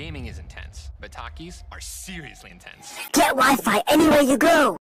Gaming is intense, but talkies are seriously intense. Get Wi-Fi anywhere you go.